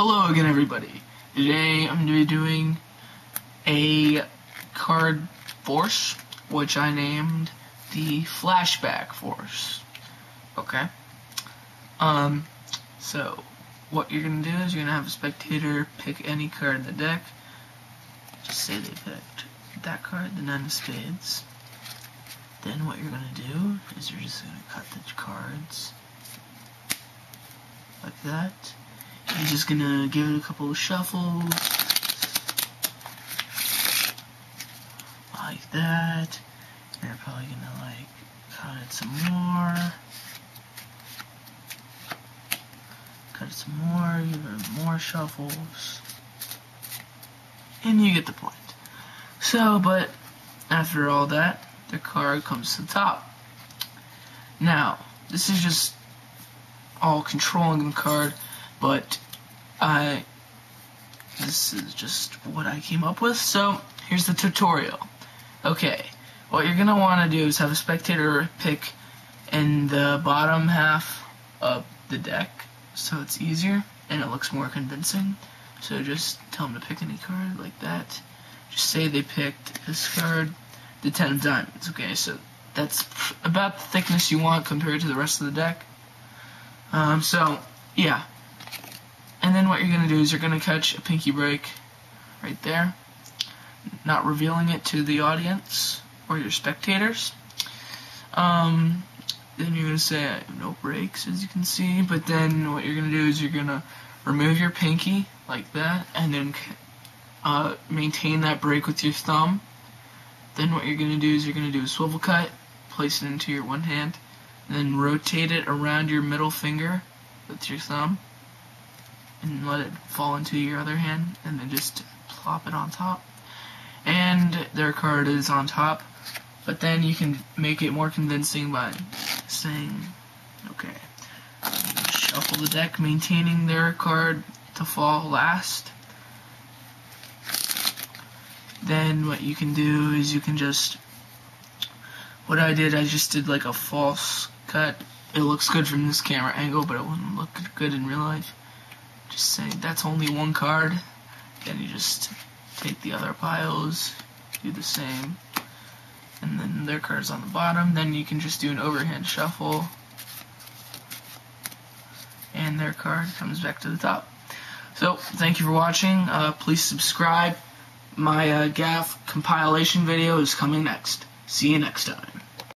Hello again everybody. Today I'm going to be doing a card force, which I named the Flashback Force. Okay? Um, so, what you're going to do is you're going to have a spectator pick any card in the deck. Just say they picked that card, the Nine of Spades. Then what you're going to do is you're just going to cut the cards like that. I'm just gonna give it a couple of shuffles. Like that. And I'm probably gonna like cut it some more. Cut it some more, give it more shuffles. And you get the point. So, but after all that, the card comes to the top. Now, this is just all controlling the card but I this is just what I came up with. So here's the tutorial. Okay, what you're gonna want to do is have a spectator pick in the bottom half of the deck, so it's easier and it looks more convincing. So just tell them to pick any card like that. Just say they picked this card, the ten of diamonds. Okay, so that's about the thickness you want compared to the rest of the deck. Um, so yeah, and then what you're going to do is you're going to catch a pinky break right there, not revealing it to the audience or your spectators. Um, then you're going to say, I have no breaks, as you can see, but then what you're going to do is you're going to remove your pinky like that, and then uh, maintain that break with your thumb. Then what you're going to do is you're going to do a swivel cut, place it into your one hand, and then rotate it around your middle finger with your thumb and let it fall into your other hand and then just plop it on top. And their card is on top, but then you can make it more convincing by saying, okay, shuffle the deck, maintaining their card to fall last. Then what you can do is you can just, what I did, I just did like a false cut. It looks good from this camera angle, but it wouldn't look good in real life just saying that's only one card. Then you just take the other piles, do the same, and then their card's on the bottom. Then you can just do an overhand shuffle, and their card comes back to the top. So, thank you for watching. Uh, please subscribe. My uh, GAF compilation video is coming next. See you next time.